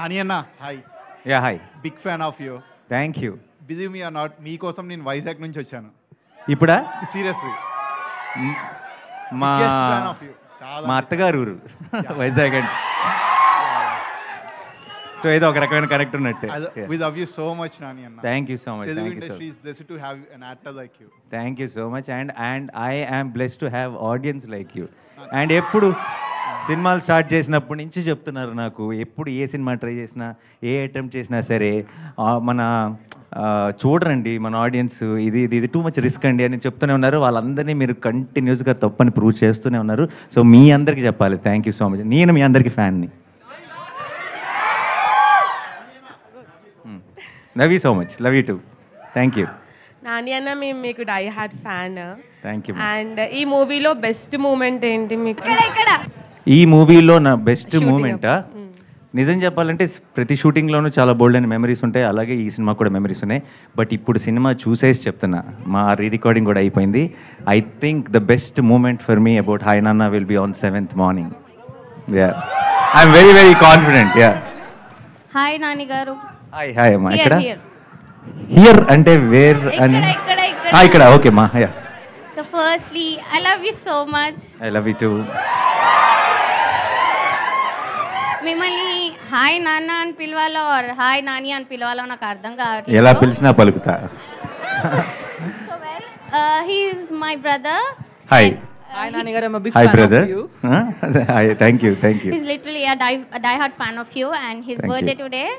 నాని అన్న hi ya hi. Big fan of you thank you believe me or not మీకోసం నేను వైజాగ్ నుంచి వచ్చాను. ఇప్పుడా? సీరియస్లీ మ్, మా అత్తగారు ఊరు. వైజాగ్ అంటే సో ఏదో ఒక రకమైన కనెక్ట్ ఉన్నట్టే. We love you so much Nani అన్న thank you so much Telugu industry is blessed to have an actor like you. Thank you so much and and I am bless to have audience like you and ఎప్పుడు సినిమాలు start చేసినప్పటి నుంచి చెప్తున్నారు నాకు. ఎప్పుడు ఏ cinema try చేసినా ఏ attempt చేసినా సరే మన చూడరండి మన ఆడియన్స్ ఇది ఇది ఇది టూ మచ్ రిస్క్ అండి అని చెప్తూనే ఉన్నారు. వాళ్ళందరినీ మీరు కంటిన్యూస్గా తప్పని ప్రూవ్ చేస్తూనే ఉన్నారు. సో మీ అందరికీ చెప్పాలి. థ్యాంక్ యూ సో మచ్ నేను మీ అందరికీ ఫ్యాన్ని. Love you so much love you too thank you Nani అన్న మేము మీకు die hard fan thank you and ఈ మూవీలో బెస్ట్ మూమెంట్ ఏంటి మీకు? ఈ మూవీలో నా బెస్ట్ మూమెంటా? నిజం చెప్పాలంటే ప్రతి షూటింగ్లోనూ చాలా బోల్డ్ అయిన మెమరీస్ ఉంటాయి. అలాగే ఈ సినిమా కూడా మెమరీస్ ఉన్నాయి. బట్ ఇప్పుడు సినిమా చూసేసి చెప్తున్నా. మా రీ రికార్డింగ్ కూడా అయిపోయింది. I think the best moment for me about Hi Nanna will be on seventh morning ya I'm very very confident ya hi Nani గారు హాయ్ హాయ్ అమ్మా ఇక్కడ. హియర్ అంటే వేర్ అని ఇక్కడ ఇక్కడ ఇక్కడ ఆ, ఇక్కడ ఓకే మా ya so firstly I love you so much I love you too మిమ్మల్ని హాయ్ నాన్న అని పిలవాలో ఆర్ హాయ్ నాని అని పిలవాలో నాకు అర్థం ఎలా కావట్లేదు పిలిచినా పలుకుతా so well he's my brother hi Hi, Nani garu. I'm a big hi fan brother of you. Hi thank you thank you He's literally a die, a die-hard fan of you and his Thank birthday you. today.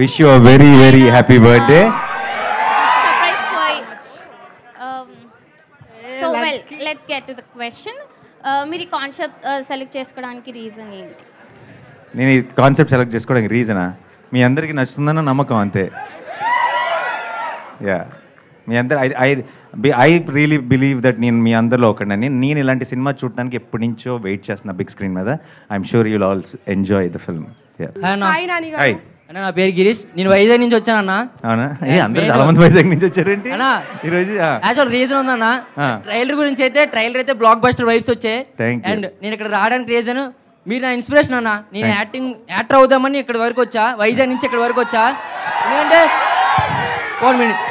Wish you very very happy birthday Surprise for um, So well, let's get to the question. Uh, మీరు ఈ concept select చేసుకోవడానికి reason ఏంటి నేను ఈ concept select చేసుకోవడానికి రీజనా మీ అందరికీ నచ్చుతుందన్న నమ్మకం అంతే. యా మీ అందరు I I I really believe that నేను మీ అందరిలో ఒకడని. నేను ఇలాంటి సినిమా చూడడానికి ఎప్పటి నుంచో వెయిట్ చేస్తున్నా బిగ్ స్క్రీన్ మీద. I'm sure you'll also enjoy the film hi అన్న. అన్న నా పేరు గిరీష్. నేను వైజాగ్ నుంచి వచ్చానన్న. అవునా? ఏ అందరు చాలా మంది వైజాగ్ నుంచి వచ్చారేంటి? అన్నా. ఈరోజు ఆ, యాక్చువల్ రీజన్ ఉందన్న. ట్రైలర్ గురించి అయితే ట్రైలర్ అయితే బ్లాక్ బస్టర్ వైబ్స్ వచ్చాయి. అండ్ నేను ఇక్కడ రావడానికి రీజన్ మీరు నా ఇన్స్పిరేషన్ అన్న. నేను యాక్టింగ్ యాక్టర్ అవుదామని ఇక్కడ వరకు వచ్చా. వైజాగ్ నుంచి ఇక్కడ వరకు వచ్చా. ఎందుకంటే వన్ మినిట్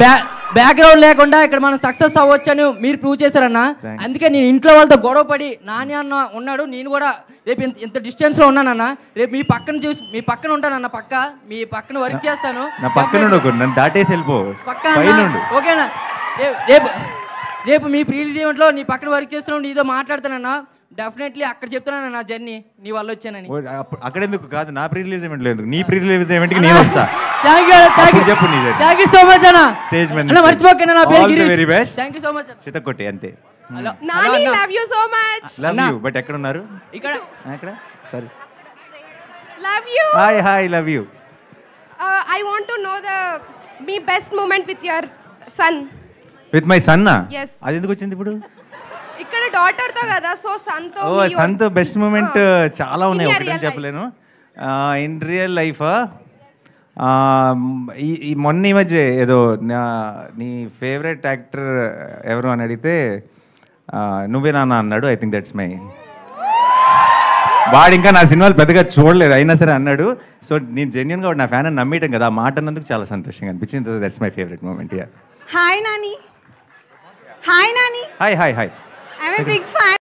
బ్యా బ్యాక్గ్రౌండ్ లేకుండా ఇక్కడ మనం సక్సెస్ అవ్వచ్చని మీరు ప్రూవ్ చేశారన్న. అందుకే నేను ఇంట్లో వాళ్ళతో గొడవ పడి నాని అన్న ఉన్నాడు నేను కూడా రేపు ఇంత ఇంత డిస్టెన్స్లో ఉన్నానన్న. రేపు మీ పక్కన చూసి మీ పక్కన ఉంటానన్న పక్క. మీ పక్కన వర్క్ చేస్తాను. నా పక్కన దాటేసి వెళ్ళిపో. పక్క ఓకేనా? రేపు. రేపు మీ ప్రీవియస్ ఈవెంట్లో నీ పక్కన వర్క్ చేస్తున్నావు నీతో మాట్లాడతానన్నా. డెఫినెట్లీ అక్కడ చెప్తున్నాను నా జర్నీ నీ వల్ల వచ్చానని. అప్పుడు- అక్కడెందుకు? కాదు నా ప్రీ రిలీజ్ ఈవెంట్ లేదు నీ ప్రీ రిలీజ్ ఈవెంట్కి నేను వస్తా. థ్యాంక్ యూ థ్యాంక్ అప్పుడు యూ చెప్పు నీ జర్నీ. థ్యాంక్ యూ సో మచ్ అన్న. Stage మీద అన్న. మర్చిపోకండి నా పేరు Girish. very best. Thank you so much చితకొట్టి అంతే. Hello. Nani love you so much love you but ఎక్కడ ఉన్నారు ఇక్కడ. ఎక్కడ sorry love you hi hi love you I want to know the me best moment with your son with my Sanna Yes. అది ఎందుకు వచ్చింది ఇప్పుడు? ఇక్కడ డాటర్తో కదా సో సన్తో ఓ సంత్ బెస్ట్ మూమెంట్ చాలా ఉన్నాయి ఒకటి real అని life. చెప్పలేను. ఇన్ రియల్ లైఫ్ ఈ ఈ మొన్న ఈ మధ్య ఏదో నా- నీ ఫేవరెట్ యాక్టర్ ఎవరు అని అడిగితే నువ్వే నాన్న అన్నాడు ఐ థింక్ దట్స్ మై వాడు ఇంకా నా సినిమాలు పెద్దగా చూడలేదు అయినా సరే అన్నాడు. సో నేను జెన్యున్గా నా ఫ్యాన్ అని నమ్మేయటం కదా ఆ మాట అన్నందుకు చాలా సంతోషంగా అనిపించింది. That's my favourite moment Hi, Nani. Hi, Nani. Hi, hi, hi. I'm a big fan.